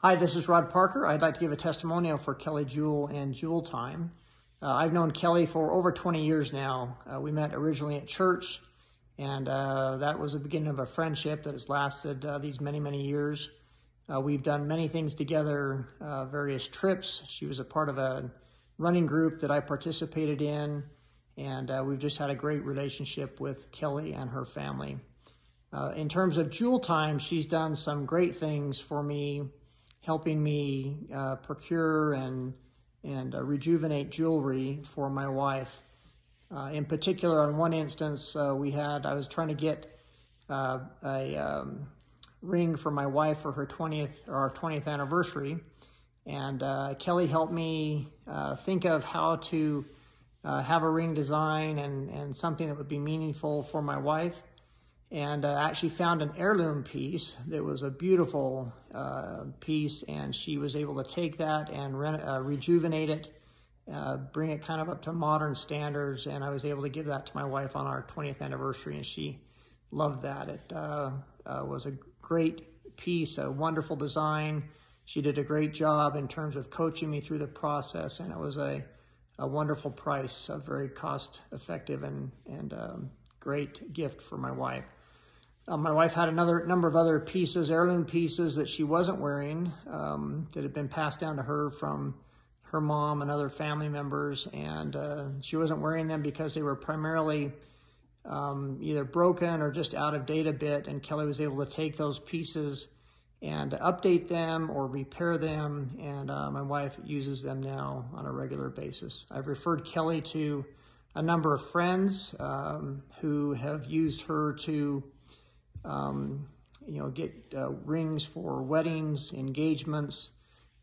Hi, this is Rod Parker. I'd like to give a testimonial for Kelly Juell and Juell Time. Uh, I've known Kelly for over 20 years now. Uh, we met originally at church, and uh, that was the beginning of a friendship that has lasted uh, these many, many years. Uh, we've done many things together, uh, various trips. She was a part of a running group that I participated in, and we've just had a great relationship with Kelly and her family. in terms of Juell Time, she's done some great things for me helping me uh, procure and, and uh, rejuvenate jewelry for my wife. Uh, in particular, on one instance, uh, we had, I was trying to get uh, a um, ring for my wife for her 20th, or our 20th anniversary. And Kelly helped me think of how to have a ring design and, and something that would be meaningful for my wife and uh, actually found an heirloom piece that was a beautiful uh, piece and she was able to take that and re uh, rejuvenate it, uh, bring it kind of up to modern standards and I was able to give that to my wife on our 20th anniversary and she loved that. It uh, uh, was a great piece, a wonderful design. She did a great job in terms of coaching me through the process and it was a, a wonderful price, a very cost effective and, and um, great gift for my wife. Uh, my wife had another number of other pieces, heirloom pieces that she wasn't wearing um, that had been passed down to her from her mom and other family members. And uh, she wasn't wearing them because they were primarily um, either broken or just out of date a bit. And Kelly was able to take those pieces and update them or repair them. And uh, my wife uses them now on a regular basis. I've referred Kelly to a number of friends um, who have used her to um, you know, get uh, rings for weddings, engagements,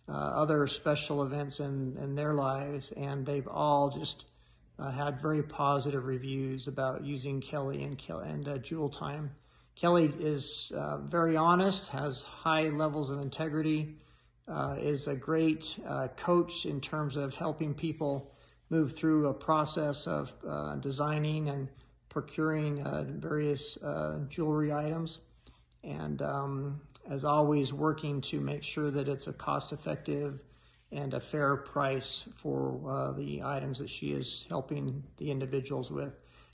uh, other special events in, in their lives. And they've all just uh, had very positive reviews about using Kelly and, and uh, Juell Time. Kelly is uh, very honest, has high levels of integrity, uh, is a great coach in terms of helping people move through a process of designing and procuring uh, various uh, jewelry items and um, as always working to make sure that it's a cost-effective and a fair price for uh, the items that she is helping the individuals with.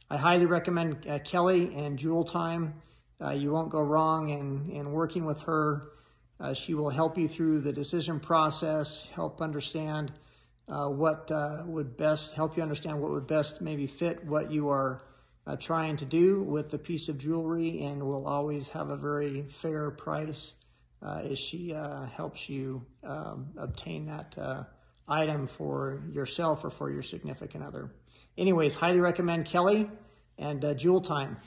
I highly recommend uh, Kelly and Juell Time. Uh, you won't go wrong in, in working with her. Uh, she will help you through the decision process, help understand what would best, help you understand what would best maybe fit what you are uh, trying to do with the piece of jewelry and will always have a very fair price uh, as she uh, helps you um, obtain that uh, item for yourself or for your significant other. Anyways, highly recommend Kelly and uh, Juell Time.